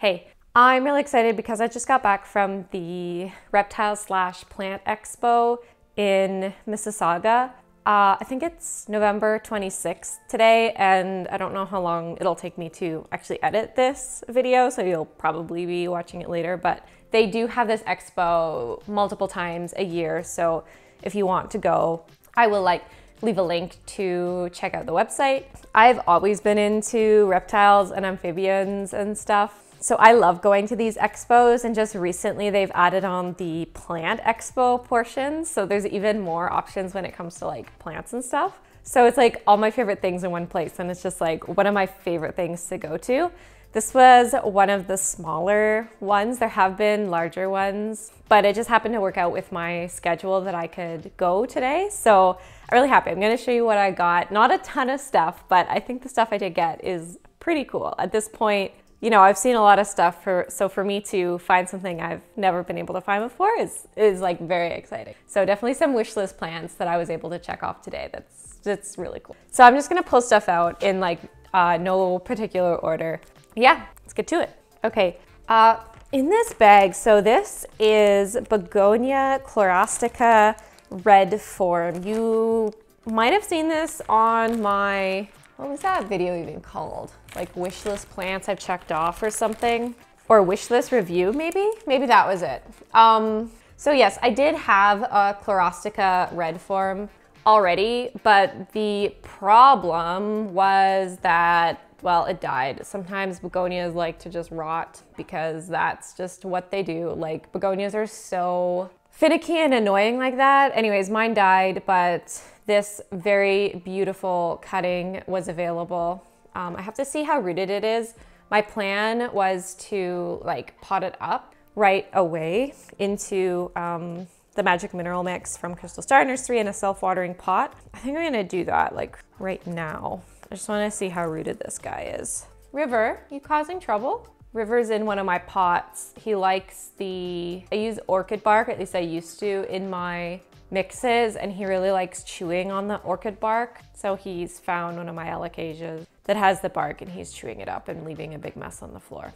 Hey, I'm really excited because I just got back from the reptile slash plant expo in Mississauga. Uh, I think it's November 26th today, and I don't know how long it'll take me to actually edit this video, so you'll probably be watching it later, but they do have this expo multiple times a year, so if you want to go, I will like leave a link to check out the website. I've always been into reptiles and amphibians and stuff. So I love going to these expos and just recently they've added on the plant expo portions. So there's even more options when it comes to like plants and stuff. So it's like all my favorite things in one place and it's just like one of my favorite things to go to. This was one of the smaller ones. There have been larger ones, but it just happened to work out with my schedule that I could go today. So I'm really happy. I'm gonna show you what I got. Not a ton of stuff, but I think the stuff I did get is pretty cool. At this point, you know, I've seen a lot of stuff for so for me to find something I've never been able to find before is is like very exciting. So definitely some wish list plans that I was able to check off today. That's that's really cool. So I'm just gonna pull stuff out in like uh, no particular order yeah, let's get to it. Okay, uh, in this bag, so this is Begonia chlorostica red form. You might have seen this on my, what was that video even called? Like wish list plants I've checked off or something. Or wish list review maybe? Maybe that was it. Um, so yes, I did have a chlorostica red form already, but the problem was that well, it died. Sometimes begonias like to just rot because that's just what they do. Like begonias are so finicky and annoying like that. Anyways, mine died, but this very beautiful cutting was available. Um, I have to see how rooted it is. My plan was to like pot it up right away into um, the magic mineral mix from Crystal Star Nursery in a self-watering pot. I think I'm gonna do that like right now. I just wanna see how rooted this guy is. River, you causing trouble? River's in one of my pots. He likes the, I use orchid bark, at least I used to, in my mixes, and he really likes chewing on the orchid bark. So he's found one of my alocasias that has the bark and he's chewing it up and leaving a big mess on the floor.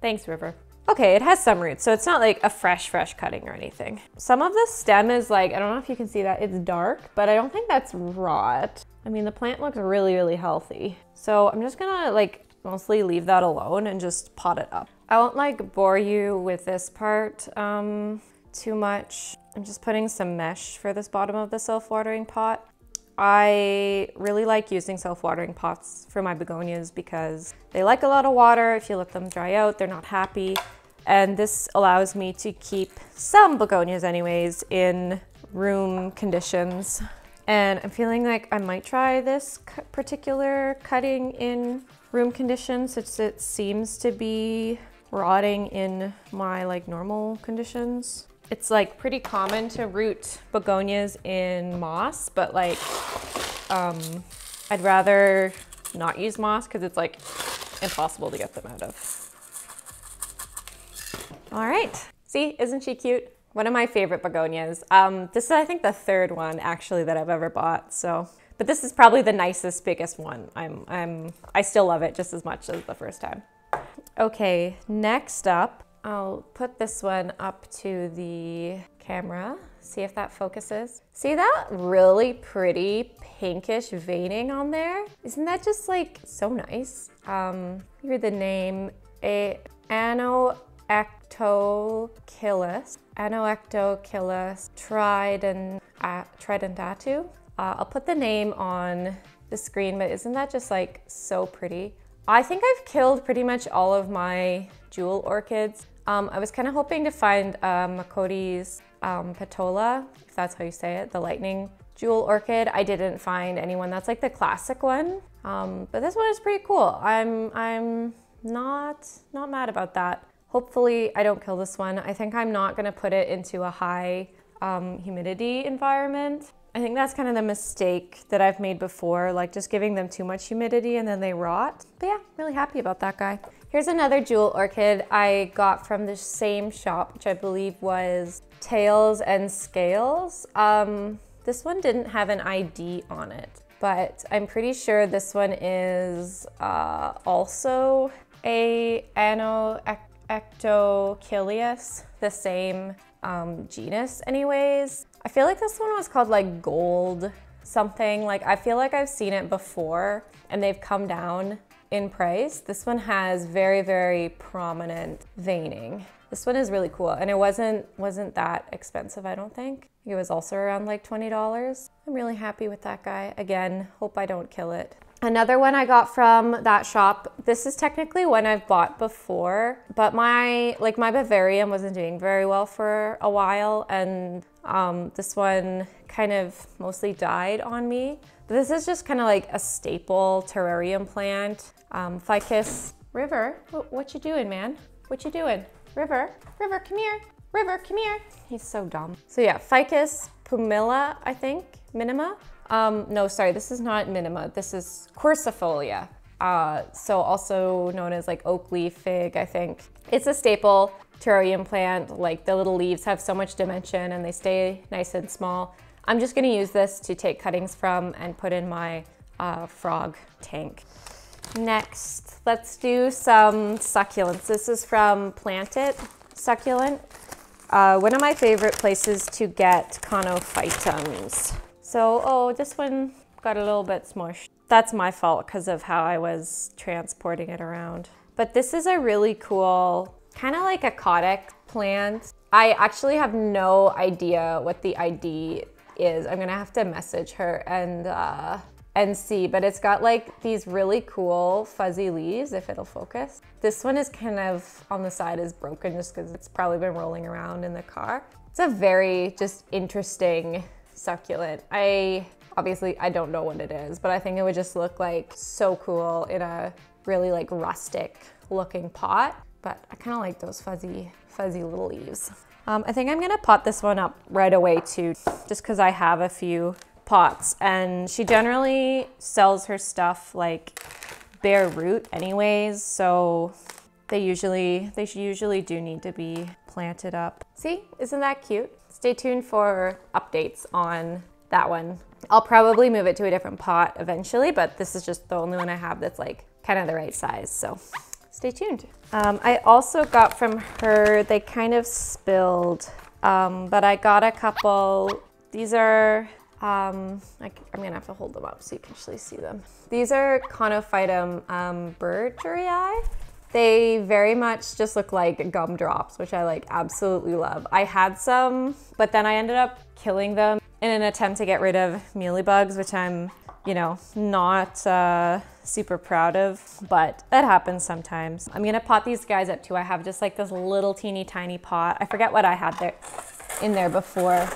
Thanks, River. Okay, it has some roots, so it's not like a fresh, fresh cutting or anything. Some of the stem is like, I don't know if you can see that, it's dark, but I don't think that's rot. I mean, the plant looks really, really healthy. So I'm just gonna like mostly leave that alone and just pot it up. I won't like bore you with this part um, too much. I'm just putting some mesh for this bottom of the self-watering pot. I really like using self-watering pots for my begonias because they like a lot of water. If you let them dry out, they're not happy. And this allows me to keep some begonias anyways in room conditions. And I'm feeling like I might try this particular cutting in room conditions since it seems to be rotting in my like normal conditions. It's like pretty common to root begonias in moss, but like um, I'd rather not use moss because it's like impossible to get them out of. All right. See, isn't she cute? One of my favorite begonias. Um, this is, I think, the third one actually that I've ever bought. So, but this is probably the nicest, biggest one. I'm, I'm, I still love it just as much as the first time. Okay, next up, I'll put this one up to the camera. See if that focuses. See that really pretty pinkish veining on there? Isn't that just like so nice? Um, here's the name, a Ano Ectochilus, Anoectochilus trident, uh, tridentatu. Uh, I'll put the name on the screen, but isn't that just like so pretty? I think I've killed pretty much all of my jewel orchids. Um, I was kind of hoping to find uh, Macodes um, petola, if that's how you say it, the lightning jewel orchid. I didn't find anyone that's like the classic one, um, but this one is pretty cool. I'm, I'm not, not mad about that. Hopefully I don't kill this one. I think I'm not gonna put it into a high um, humidity environment. I think that's kind of the mistake that I've made before, like just giving them too much humidity and then they rot. But yeah, really happy about that guy. Here's another jewel orchid I got from the same shop, which I believe was Tails and Scales. Um, this one didn't have an ID on it, but I'm pretty sure this one is uh, also A Ano Ectochilius, the same um, genus anyways. I feel like this one was called like gold something. Like I feel like I've seen it before and they've come down in price. This one has very, very prominent veining. This one is really cool and it wasn't wasn't that expensive, I don't think. It was also around like $20. I'm really happy with that guy. Again, hope I don't kill it. Another one I got from that shop. This is technically one I've bought before, but my like my vivarium wasn't doing very well for a while, and um, this one kind of mostly died on me. But this is just kind of like a staple terrarium plant. Um, Ficus River, what, what you doing, man? What you doing? River, River, come here. River, come here. He's so dumb. So yeah, Ficus pumila, I think, minima. Um, no, sorry, this is not minima. This is quercifolia. Uh, so also known as like oak leaf fig, I think. It's a staple terrarium plant. Like the little leaves have so much dimension and they stay nice and small. I'm just gonna use this to take cuttings from and put in my uh, frog tank. Next, let's do some succulents. This is from Plantit Succulent. Uh, one of my favorite places to get conophytums. So, oh, this one got a little bit smushed. That's my fault because of how I was transporting it around. But this is a really cool, kind of like a caudic plant. I actually have no idea what the ID is. I'm gonna have to message her and uh, and see, but it's got like these really cool fuzzy leaves, if it'll focus. This one is kind of on the side is broken just because it's probably been rolling around in the car. It's a very just interesting succulent. I obviously I don't know what it is, but I think it would just look like so cool in a really like rustic looking pot. But I kind of like those fuzzy, fuzzy little leaves. Um, I think I'm gonna pot this one up right away too, just because I have a few pots and she generally sells her stuff like bare root anyways, so they usually, they usually do need to be planted up. See, isn't that cute? Stay tuned for updates on that one. I'll probably move it to a different pot eventually, but this is just the only one I have that's like kind of the right size, so stay tuned. Um, I also got from her, they kind of spilled, um, but I got a couple, these are, um, I, am gonna have to hold them up so you can actually see them. These are Conophytum um, burgeri. They very much just look like gumdrops, which I like absolutely love. I had some, but then I ended up killing them in an attempt to get rid of mealybugs, which I'm, you know, not uh, super proud of, but that happens sometimes. I'm gonna pot these guys up too. I have just like this little teeny tiny pot. I forget what I had there in there before.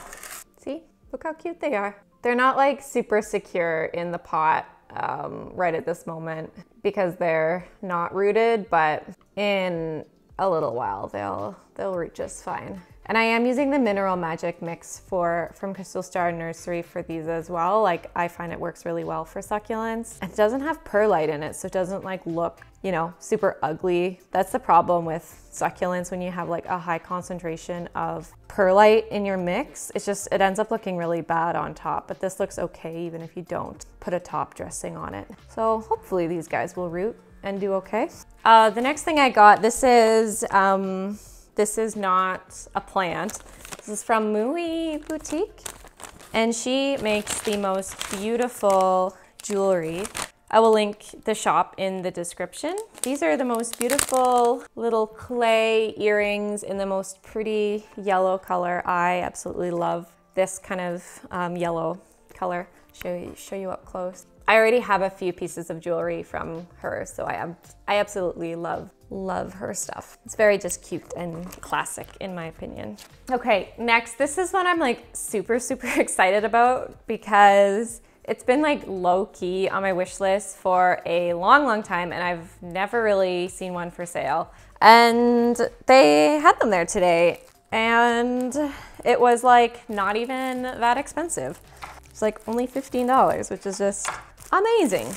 See, look how cute they are. They're not like super secure in the pot um, right at this moment because they're not rooted, but in a little while they'll they'll root just fine. And I am using the Mineral Magic mix for from Crystal Star Nursery for these as well. Like I find it works really well for succulents. It doesn't have perlite in it, so it doesn't like look, you know, super ugly. That's the problem with succulents when you have like a high concentration of perlite in your mix. It's just, it ends up looking really bad on top, but this looks okay even if you don't put a top dressing on it. So hopefully these guys will root and do okay. Uh, the next thing I got, this is, um, this is not a plant. This is from Mooii Boutique. And she makes the most beautiful jewelry. I will link the shop in the description. These are the most beautiful little clay earrings in the most pretty yellow color. I absolutely love this kind of um, yellow color. Show you, show you up close. I already have a few pieces of jewelry from her, so I, am, I absolutely love, love her stuff. It's very just cute and classic in my opinion. Okay, next, this is one I'm like super, super excited about because it's been like low key on my wish list for a long, long time and I've never really seen one for sale. And they had them there today and it was like not even that expensive. It's like only $15, which is just amazing.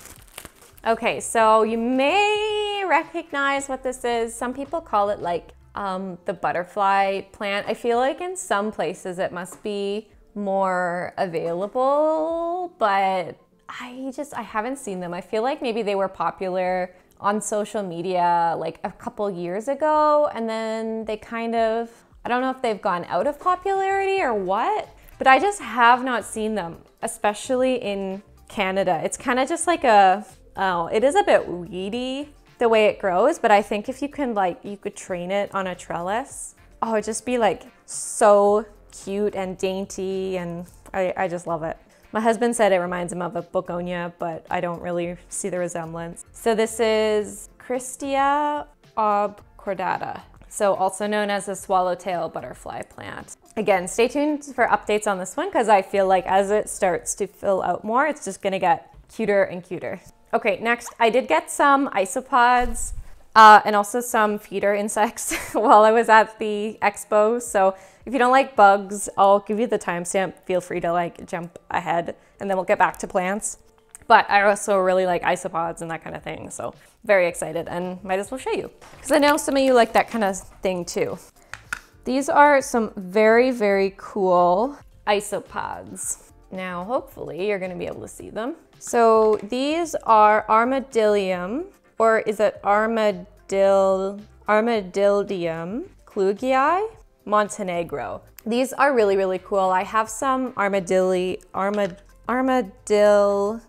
Okay, so you may recognize what this is. Some people call it like um, the butterfly plant. I feel like in some places it must be more available, but I just, I haven't seen them. I feel like maybe they were popular on social media like a couple years ago and then they kind of I don't know if they've gone out of popularity or what, but I just have not seen them, especially in Canada. It's kind of just like a oh, it is a bit weedy the way it grows, but I think if you can like you could train it on a trellis, oh, it'd just be like so cute and dainty and I, I just love it. My husband said it reminds him of a begonia, but I don't really see the resemblance. So this is Christia obcordata, so also known as the swallowtail butterfly plant. Again, stay tuned for updates on this one because I feel like as it starts to fill out more, it's just gonna get cuter and cuter. Okay, next, I did get some isopods uh, and also some feeder insects while I was at the expo. So if you don't like bugs, I'll give you the timestamp. Feel free to like jump ahead and then we'll get back to plants. But I also really like isopods and that kind of thing. So very excited and might as well show you. Because I know some of you like that kind of thing too. These are some very, very cool isopods. Now, hopefully you're gonna be able to see them. So these are armadillium, or is it armadil, armadillium klugii? Montenegro. These are really, really cool. I have some armadilli, armad, armadillium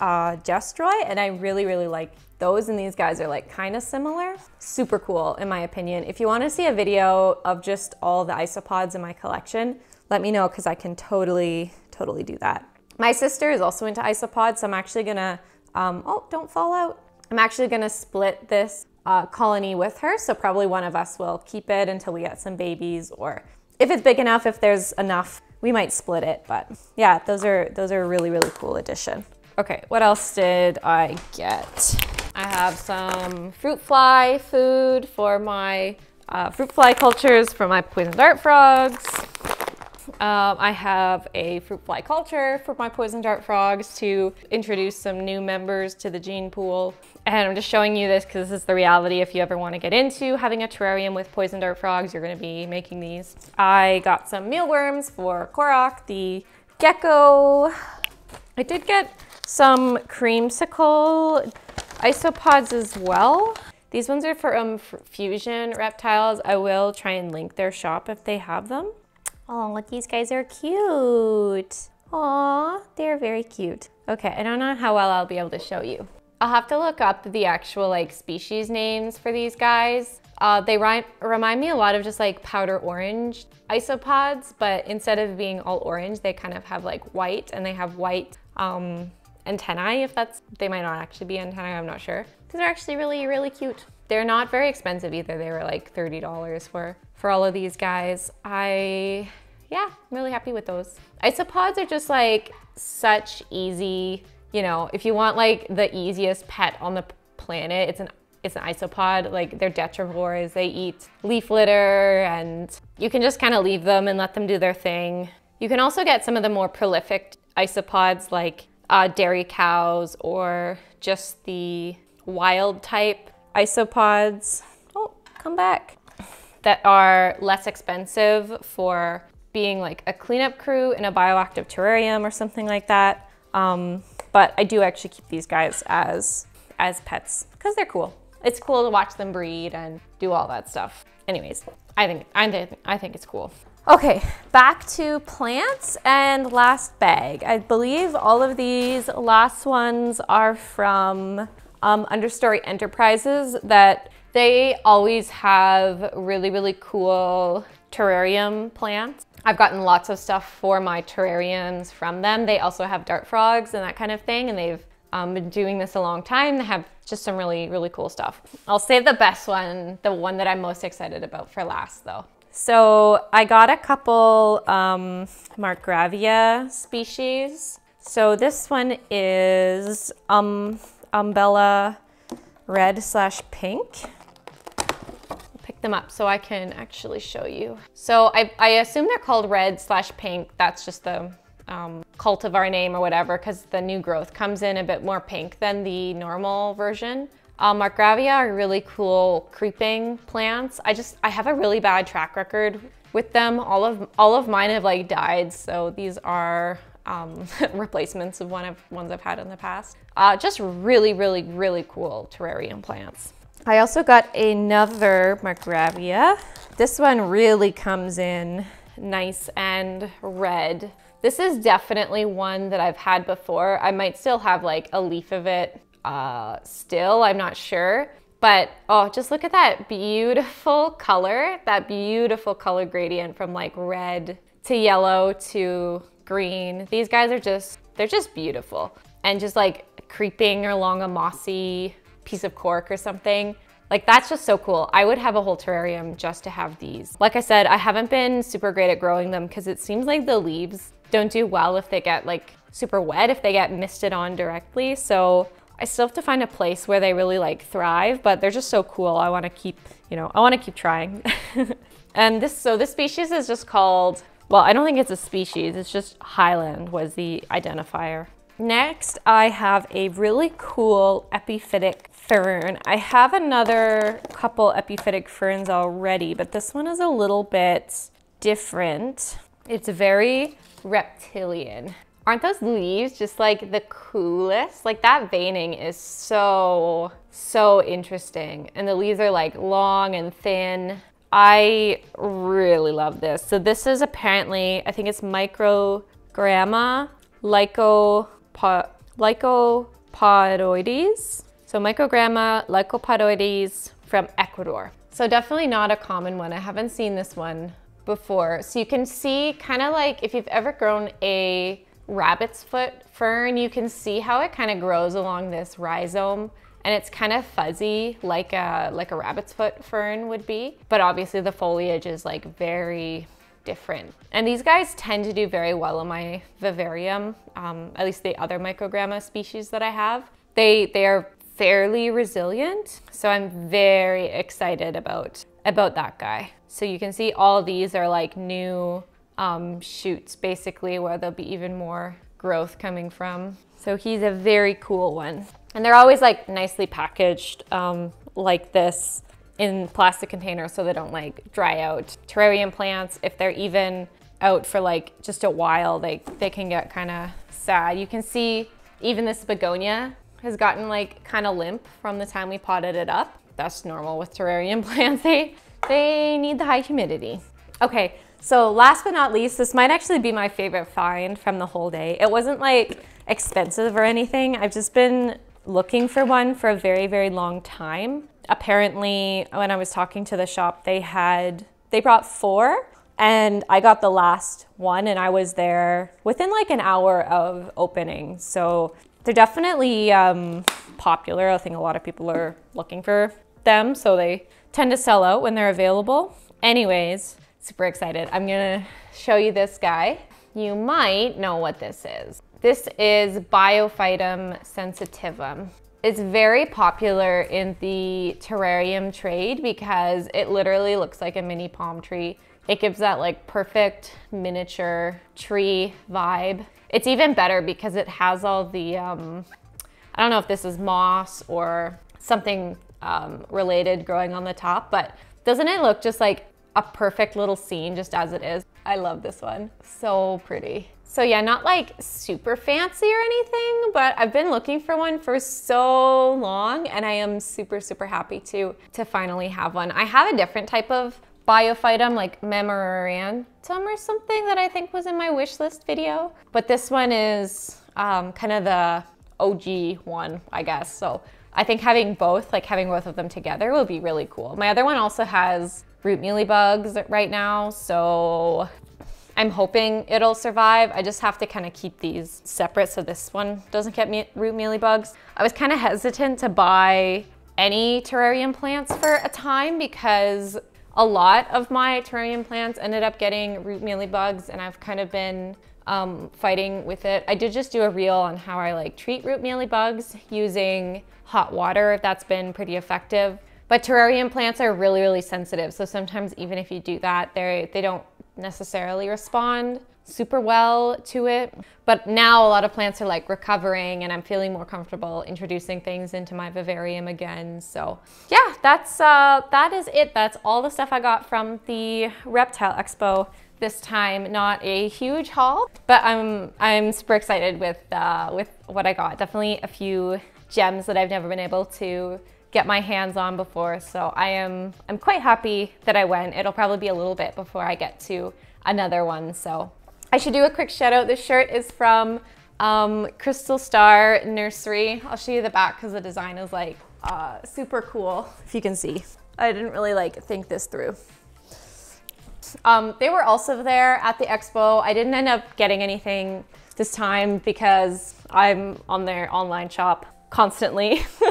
uh, gestroi, and I really, really like those and these guys are like kind of similar. Super cool in my opinion. If you wanna see a video of just all the isopods in my collection, let me know because I can totally, totally do that. My sister is also into isopods, so I'm actually gonna, um, oh, don't fall out. I'm actually gonna split this uh, colony with her. So probably one of us will keep it until we get some babies or if it's big enough, if there's enough, we might split it. But yeah, those are, those are a really, really cool addition. Okay, what else did I get? I have some fruit fly food for my uh, fruit fly cultures for my poison dart frogs. Um, I have a fruit fly culture for my poison dart frogs to introduce some new members to the gene pool. And I'm just showing you this because this is the reality if you ever want to get into having a terrarium with poison dart frogs, you're going to be making these. I got some mealworms for Korok, the gecko. I did get some creamsicle isopods as well. These ones are for um, fusion reptiles. I will try and link their shop if they have them. Oh, look, these guys are cute. Aw, they're very cute. Okay, I don't know how well I'll be able to show you. I'll have to look up the actual like species names for these guys. Uh, they remind me a lot of just like powder orange isopods, but instead of being all orange, they kind of have like white and they have white um, antennae, if that's, they might not actually be antennae, I'm not sure. These are actually really, really cute. They're not very expensive either. They were like $30 for for all of these guys. I, yeah, I'm really happy with those. Isopods are just like such easy, you know, if you want like the easiest pet on the planet, it's an it's an isopod, like they're detrivores, they eat leaf litter and you can just kind of leave them and let them do their thing. You can also get some of the more prolific isopods like uh, dairy cows or just the wild type isopods. Oh, come back that are less expensive for being like a cleanup crew in a bioactive terrarium or something like that. Um, but I do actually keep these guys as, as pets because they're cool. It's cool to watch them breed and do all that stuff. Anyways, I think, I think, I think it's cool. Okay, back to plants and last bag. I believe all of these last ones are from um, Understory Enterprises that they always have really, really cool terrarium plants. I've gotten lots of stuff for my terrariums from them. They also have dart frogs and that kind of thing, and they've um, been doing this a long time. They have just some really, really cool stuff. I'll save the best one, the one that I'm most excited about for last though. So I got a couple um, Marcgravia species. So this one is um, Umbella red slash pink Pick them up so I can actually show you. So I, I assume they're called red slash pink. That's just the um, cultivar name or whatever because the new growth comes in a bit more pink than the normal version. Um, Marcgravia are really cool creeping plants. I just, I have a really bad track record with them. All of, all of mine have like died. So these are um, replacements of one of ones I've had in the past. Uh, just really, really, really cool terrarium plants. I also got another Marcgravia. This one really comes in nice and red. This is definitely one that I've had before. I might still have like a leaf of it uh, still, I'm not sure. But oh, just look at that beautiful color, that beautiful color gradient from like red to yellow to green. These guys are just, they're just beautiful. And just like creeping along a mossy piece of cork or something. Like that's just so cool. I would have a whole terrarium just to have these. Like I said, I haven't been super great at growing them because it seems like the leaves don't do well if they get like super wet, if they get misted on directly. So I still have to find a place where they really like thrive, but they're just so cool. I wanna keep, you know, I wanna keep trying. and this, so this species is just called, well, I don't think it's a species, it's just Highland was the identifier. Next, I have a really cool epiphytic fern. I have another couple epiphytic ferns already, but this one is a little bit different. It's very reptilian. Aren't those leaves just like the coolest? Like that veining is so, so interesting. And the leaves are like long and thin. I really love this. So this is apparently, I think it's microgramma lycopo lycopodoides. So microgramma lycopodoides from Ecuador. So definitely not a common one. I haven't seen this one before. So you can see kind of like if you've ever grown a rabbit's foot fern, you can see how it kind of grows along this rhizome and it's kind of fuzzy like a, like a rabbit's foot fern would be. But obviously the foliage is like very different. And these guys tend to do very well in my vivarium, um, at least the other microgramma species that I have. They, they are fairly resilient, so I'm very excited about, about that guy. So you can see all these are like new um, shoots basically where there'll be even more growth coming from. So he's a very cool one. And they're always like nicely packaged um, like this in plastic containers so they don't like dry out. Terrarium plants, if they're even out for like just a while, they, they can get kind of sad. You can see even this begonia has gotten like kind of limp from the time we potted it up. That's normal with terrarium plants. They, they need the high humidity. Okay, so last but not least, this might actually be my favorite find from the whole day. It wasn't like expensive or anything. I've just been looking for one for a very, very long time. Apparently, when I was talking to the shop, they had, they brought four and I got the last one and I was there within like an hour of opening. So they're definitely um, popular. I think a lot of people are looking for them. So they tend to sell out when they're available. Anyways, super excited. I'm gonna show you this guy. You might know what this is. This is Biophytum sensitivum. It's very popular in the terrarium trade because it literally looks like a mini palm tree. It gives that like perfect miniature tree vibe. It's even better because it has all the, um, I don't know if this is moss or something um, related growing on the top, but doesn't it look just like a perfect little scene just as it is. I love this one. So pretty. So yeah, not like super fancy or anything, but I've been looking for one for so long and I am super, super happy to, to finally have one. I have a different type of biophytum, like memorantum or something that I think was in my wish list video. But this one is um, kind of the OG one, I guess. So I think having both, like having both of them together will be really cool. My other one also has root mealy bugs right now, so I'm hoping it'll survive. I just have to kind of keep these separate so this one doesn't get me root mealybugs. I was kind of hesitant to buy any terrarium plants for a time because a lot of my terrarium plants ended up getting root mealy bugs and I've kind of been um, fighting with it. I did just do a reel on how I like treat root mealy bugs using hot water. That's been pretty effective. But terrarium plants are really, really sensitive. So sometimes even if you do that, they they don't necessarily respond super well to it. But now a lot of plants are like recovering and I'm feeling more comfortable introducing things into my vivarium again. So yeah, that's uh, that is it. That's all the stuff I got from the Reptile Expo this time. Not a huge haul, but I'm I'm super excited with uh, with what I got. Definitely a few gems that I've never been able to get my hands on before. So I am I'm quite happy that I went. It'll probably be a little bit before I get to another one. So I should do a quick shout out. This shirt is from um, Crystal Star Nursery. I'll show you the back because the design is like uh, super cool, if you can see. I didn't really like think this through. Um, they were also there at the expo. I didn't end up getting anything this time because I'm on their online shop constantly.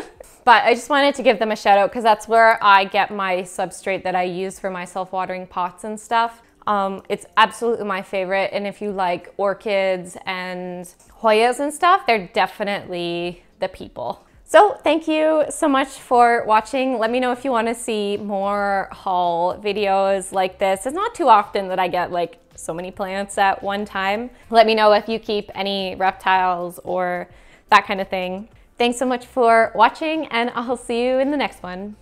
but I just wanted to give them a shout out because that's where I get my substrate that I use for my self-watering pots and stuff. Um, it's absolutely my favorite. And if you like orchids and Hoyas and stuff, they're definitely the people. So thank you so much for watching. Let me know if you want to see more haul videos like this. It's not too often that I get like so many plants at one time. Let me know if you keep any reptiles or that kind of thing. Thanks so much for watching and I'll see you in the next one.